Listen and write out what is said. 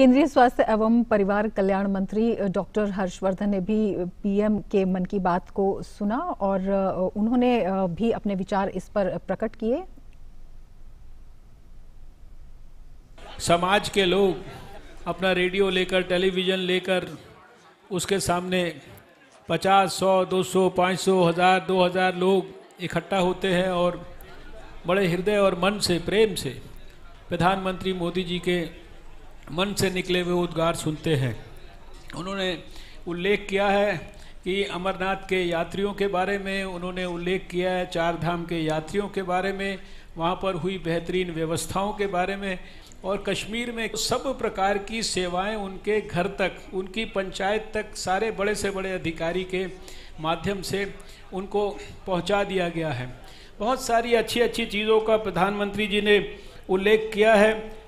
केंद्रीय स्वास्थ्य एवं परिवार कल्याण मंत्री डॉक्टर हर्षवर्धन ने भी पीएम के मन की बात को सुना और उन्होंने भी अपने विचार इस पर प्रकट किए। समाज के लोग अपना रेडियो लेकर टेलीविज़न लेकर उसके सामने 50, 100, 200, 500, हज़ार दो हज़ार लोग इकट्ठा होते हैं और बड़े हृदय और मन से प्रेम से प्रधानमंत्री मोदी जी के मन से निकले हुए उद्गार सुनते हैं। उन्होंने उल्लेख किया है कि अमरनाथ के यात्रियों के बारे में उन्होंने उल्लेख किया है चार धाम के यात्रियों के बारे में, वहाँ पर हुई बेहतरीन व्यवस्थाओं के बारे में और कश्मीर में सब प्रकार की सेवाएँ उनके घर तक, उनकी पंचायत तक सारे बड़े से बड़े अधिकारी के माध्यम से उनको पहुँचा दिया गया है। बहुत सारी अच्छी अच्छी चीज़ों का प्रधानमंत्री जी ने उल्लेख किया है।